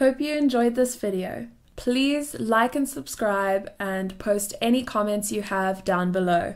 Hope you enjoyed this video. Please like and subscribe and post any comments you have down below.